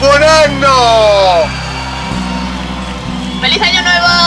buon ¡Feliz Año Nuevo!